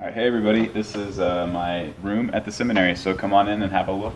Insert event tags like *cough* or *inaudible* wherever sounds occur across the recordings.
All right, hey everybody, this is uh, my room at the seminary, so come on in and have a look.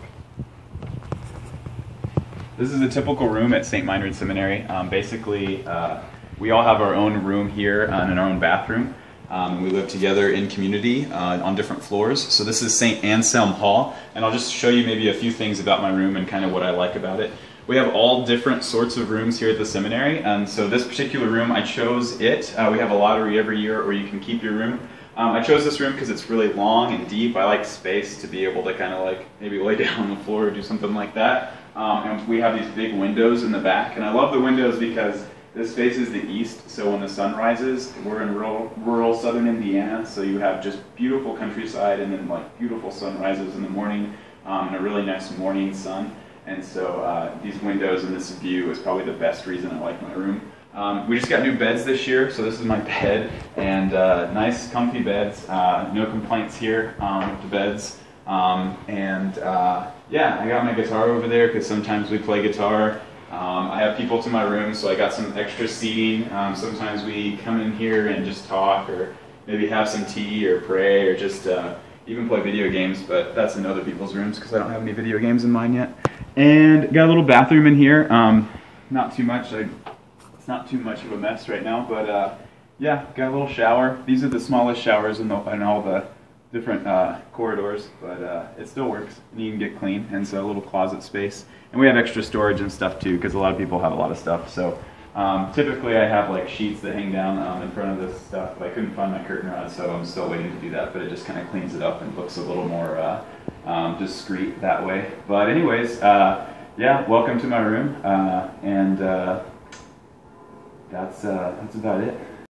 This is a typical room at St. Meinrad Seminary. Um, basically, uh, we all have our own room here and our own bathroom. Um, we live together in community uh, on different floors. So this is St. Anselm Hall, and I'll just show you maybe a few things about my room and kind of what I like about it. We have all different sorts of rooms here at the seminary, and so this particular room, I chose it. Uh, we have a lottery every year where you can keep your room. Um, I chose this room because it's really long and deep. I like space to be able to kind of like maybe lay *laughs* down on the floor or do something like that. Um, and we have these big windows in the back, and I love the windows because this faces the east, so when the sun rises, we're in rural, rural southern Indiana, so you have just beautiful countryside and then like beautiful sunrises in the morning um, and a really nice morning sun. And so uh, these windows and this view is probably the best reason I like my room. Um, we just got new beds this year, so this is my *laughs* bed, and uh, nice, comfy beds. Uh, no complaints here um, with the beds. Um, and uh, yeah, I got my guitar over there because sometimes we play guitar. Um, I have people to my room, so I got some extra seating. Um, sometimes we come in here and just talk, or maybe have some tea, or pray, or just uh, even play video games. But that's in other people's rooms because I don't have any video games in mine yet. And got a little bathroom in here. Um, not too much. I, it's not too much of a mess right now, but uh, yeah, got a little shower. These are the smallest showers in, the, in all the different uh, corridors, but uh, it still works. And you can get clean, and so a little closet space. And we have extra storage and stuff too, because a lot of people have a lot of stuff. So um, typically I have like sheets that hang down um, in front of this stuff. But I couldn't find my curtain rod, so I'm still waiting to do that. But it just kind of cleans it up and looks a little more uh, um, discreet that way. But anyways, uh, yeah, welcome to my room, uh, and uh, that's uh, that's about it.